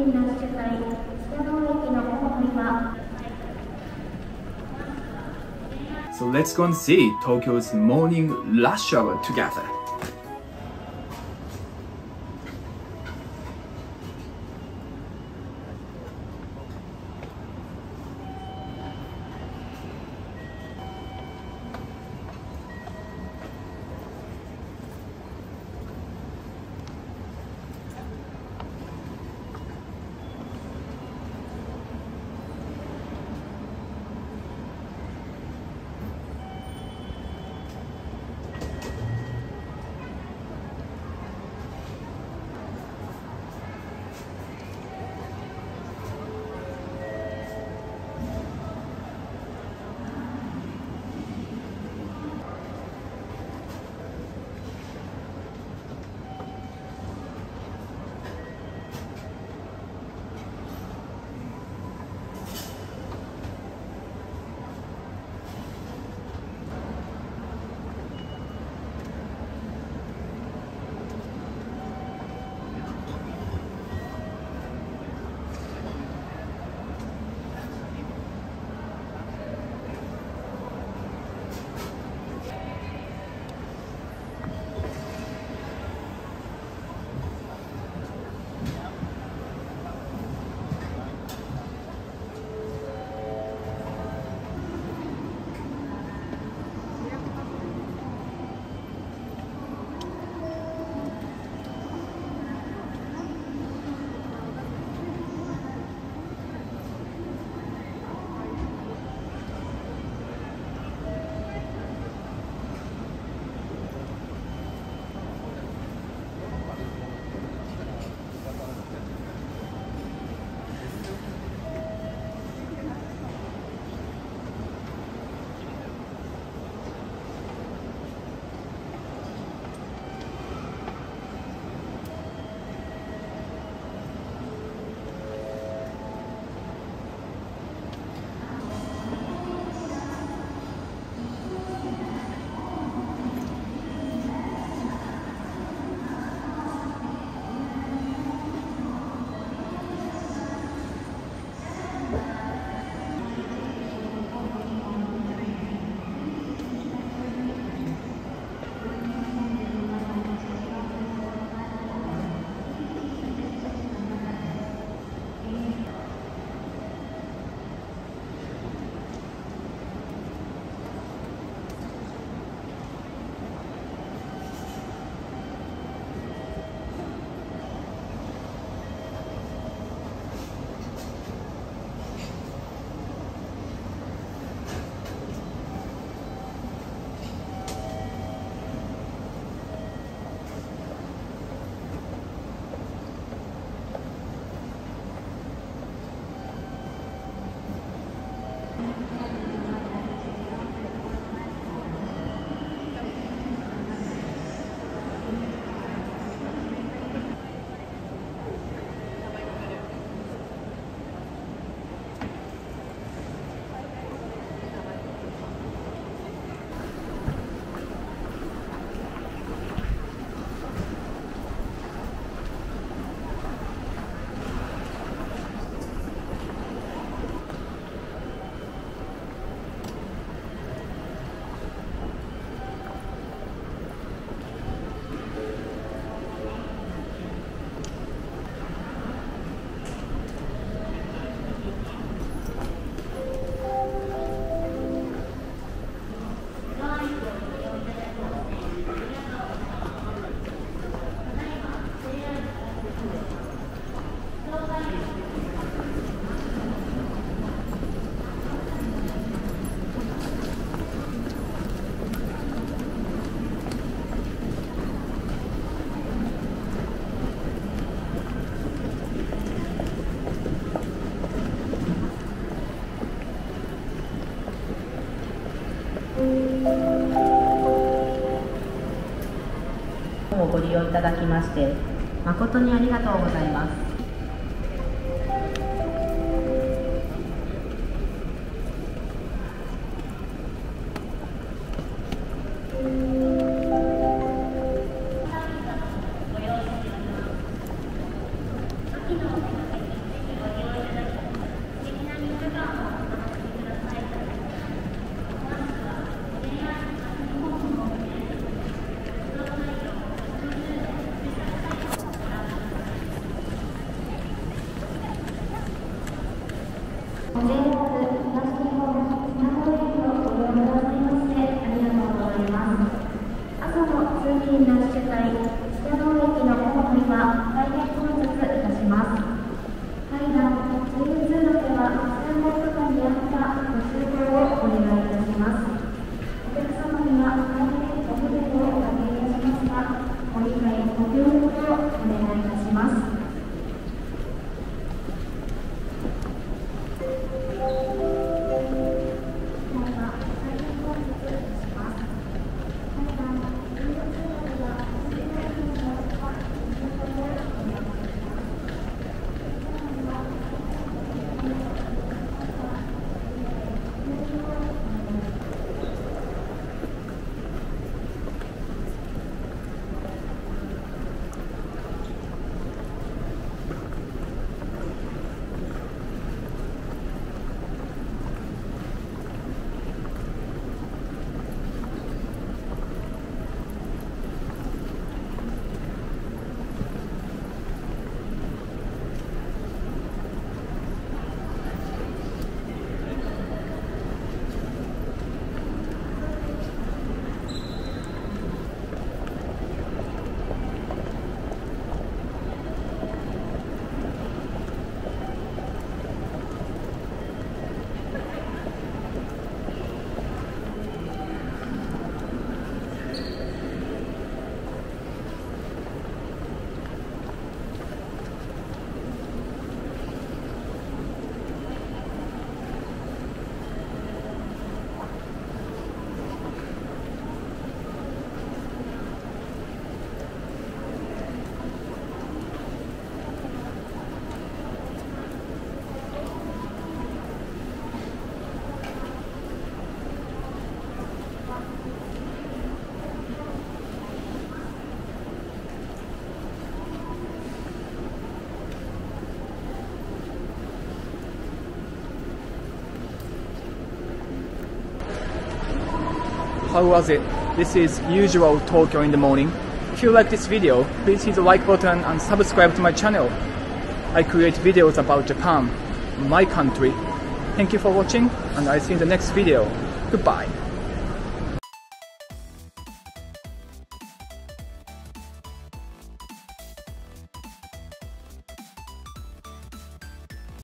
リーラッシュ隊北野駅のホームには So let's go and see Tokyo's morning rush hour together. 利用いただきまして誠にありがとうございます。嗯。how was it? This is usual Tokyo in the morning. If you like this video, please hit the like button and subscribe to my channel. I create videos about Japan, my country. Thank you for watching and I see you in the next video. Goodbye.